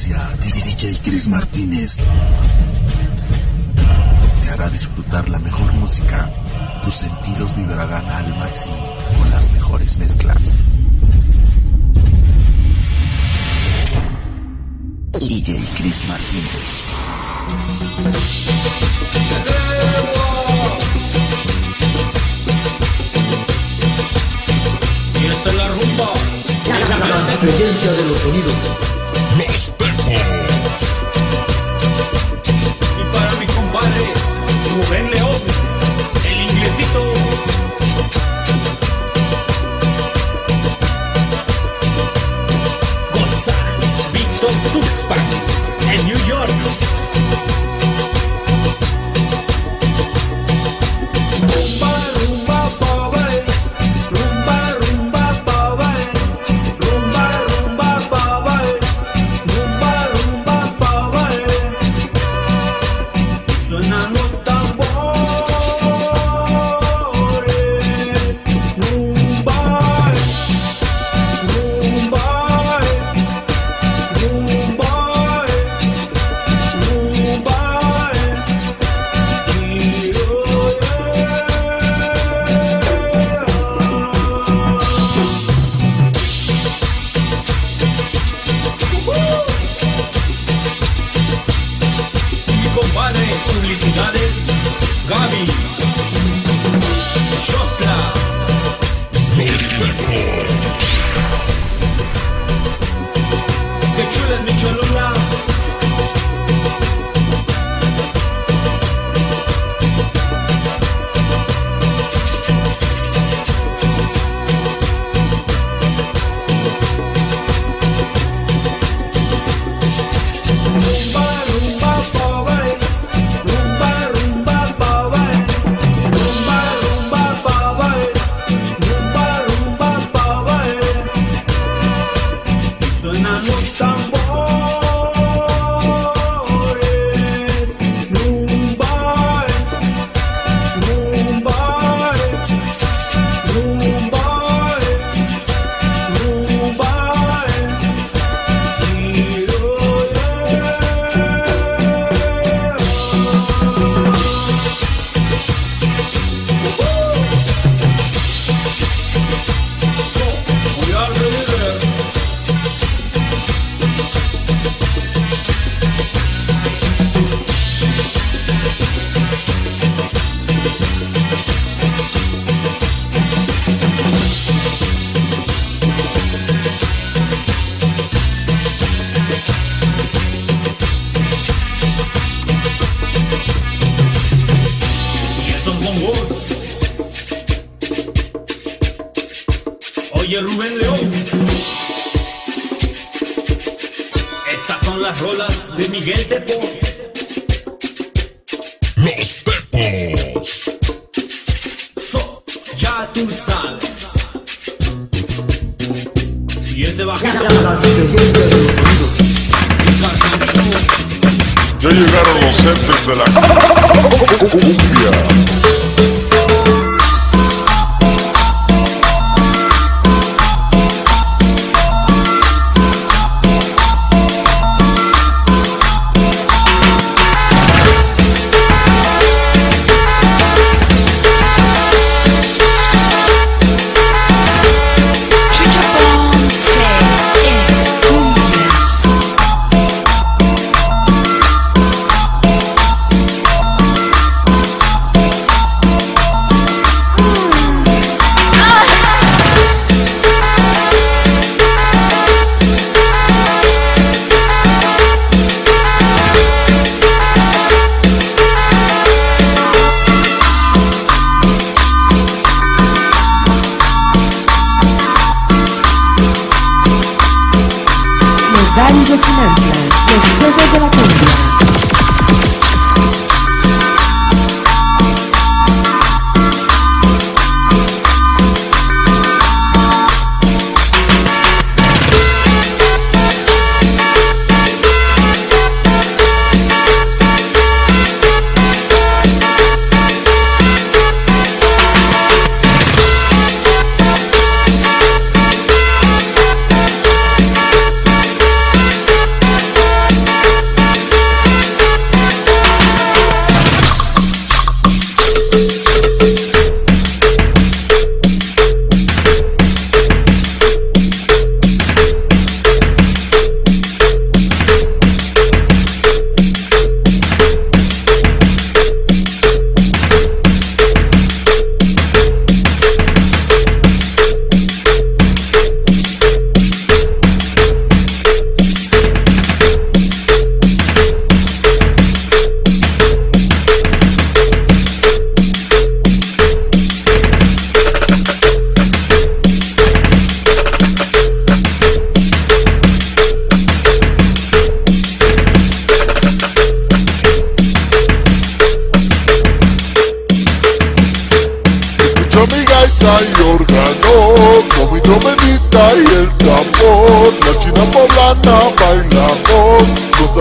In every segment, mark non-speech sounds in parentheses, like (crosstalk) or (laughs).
presencia de DJ Chris Martínez te hará disfrutar la mejor música. Tus sentidos vibrarán al máximo con las mejores mezclas. DJ Chris Martínez. Y esta es la rumba. La experiencia de los sonidos. Las rolas de Miguel Tepos. Los Tecos. So, ya tú sabes. Y bajito. Ya llegaron los jefes de la cumbia.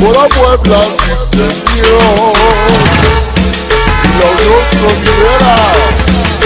A Puebla, sí señor. Y la unión sonidera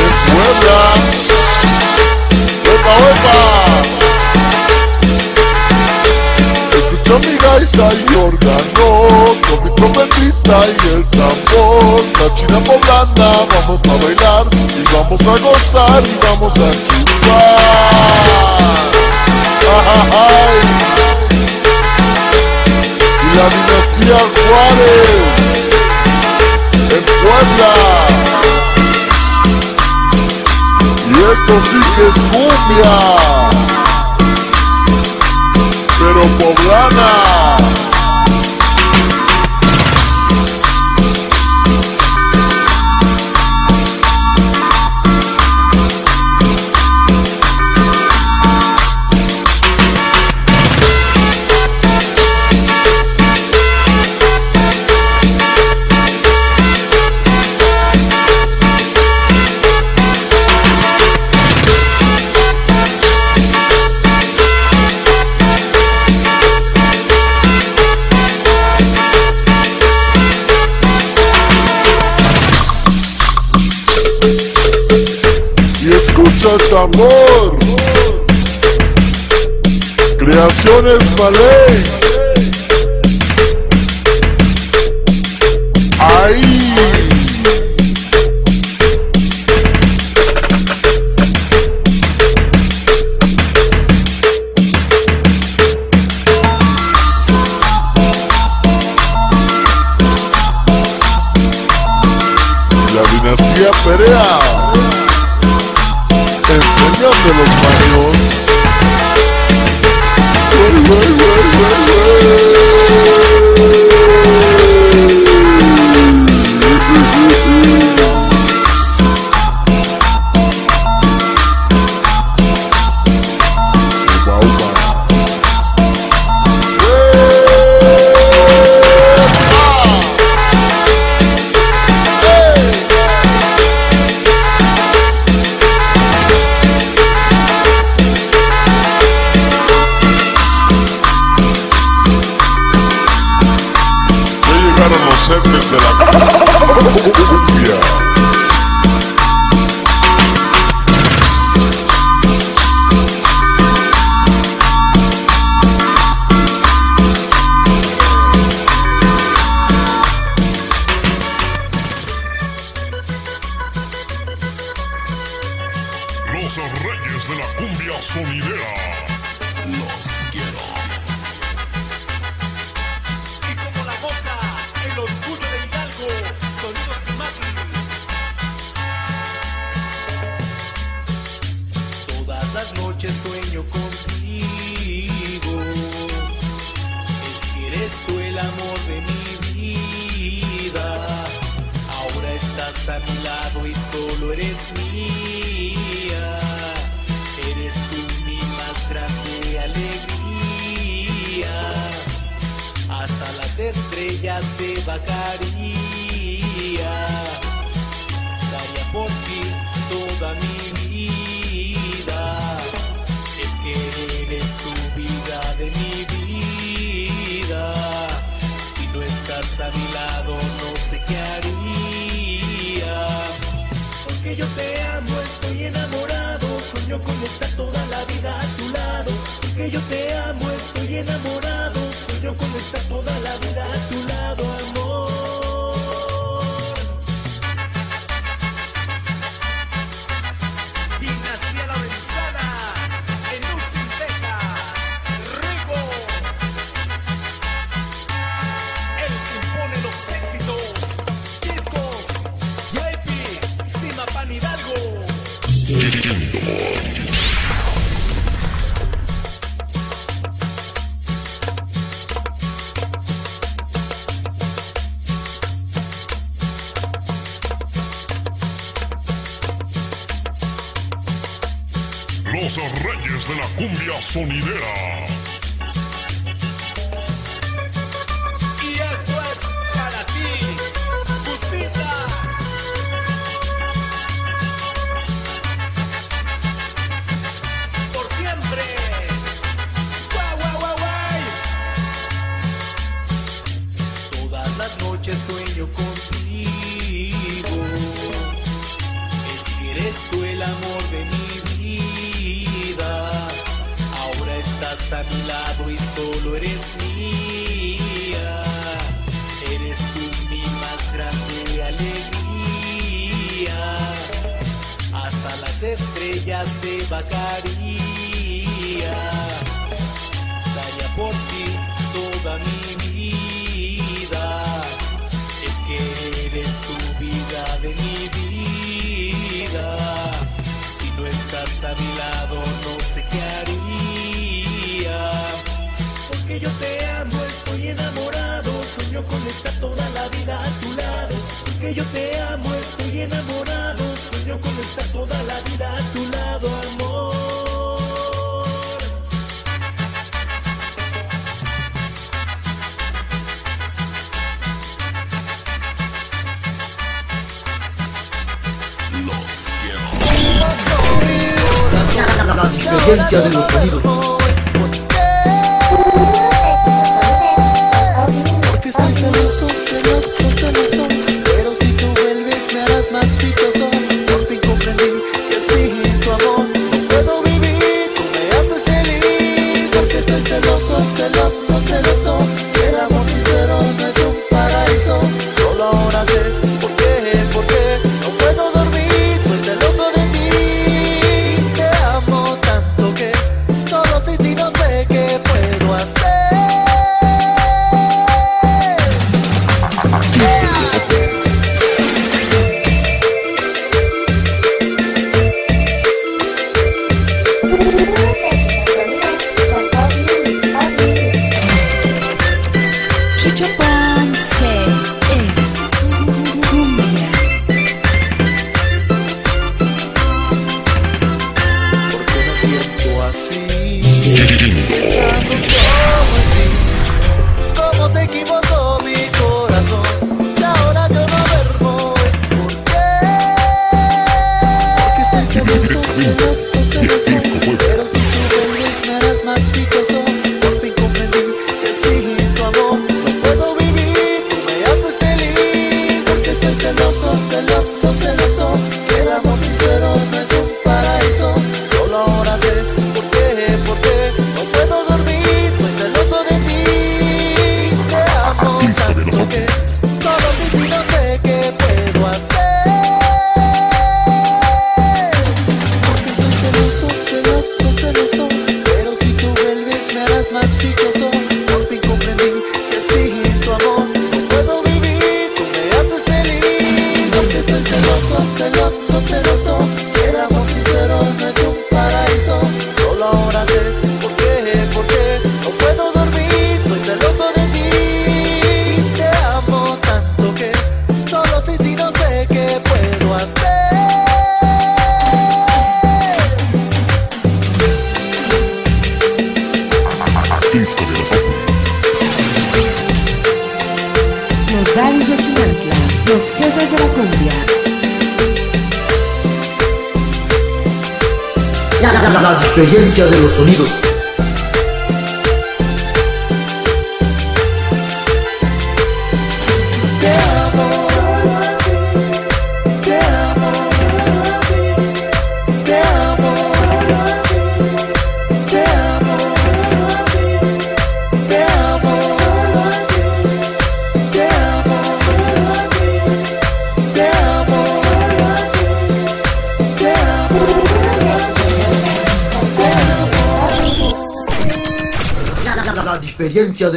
en Puebla. ¡Huepa, huepa! Escucha mi gaita y órgano, con mi trompetita y el tambor. La china poblana, vamos a bailar y vamos a gozar y vamos a chupar. Ajajay. La dinastía Juárez en Puebla. Y esto sí que es cumbia pero poblana. Tambor. Creaciones Malay. Llegaron los jefes de la (laughs) cumbia. Las estrellas te bajaría. Daría por ti toda mi vida. Es que eres tu vida de mi vida. Si no estás a mi lado, no sé qué haría. Porque yo te amo, estoy enamorado. Sueño con estar toda la vida a tu lado. Porque yo te amo, estoy enamorado. Sueño con estar toda la vida a tu lado, amor. los reyes de la cumbia sonidera. Y esto es para ti, Pusita. Por siempre. A mi lado y solo eres mía. Eres tú mi más grande alegría. Hasta las estrellas te bajaría. Daría por ti toda mi vida. Es que eres tu vida de mi vida. Si no estás a mi lado, no sé qué haría que yo te amo, estoy enamorado, sueño con estar toda la vida a tu lado. Tú que yo te amo, estoy enamorado, sueño con estar toda la vida a tu lado, amor. experiencia de los sonidos. experiencia de los sonidos.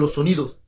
los sonidos.